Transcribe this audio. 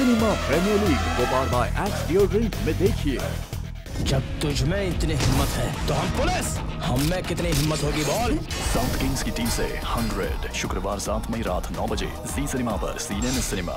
Cinema premier league दोबार by Axe deodorant में देखिए। जब तुझ में इतनी हिम्मत है तो हम पुलिस। हम में कितनी हिम्मत होगी बॉल। साउथ किंग्स की टीम से हंड्रेड शुक्रवार सात मई रात नौ बजे जी सिनेमा पर सीने सिनेमा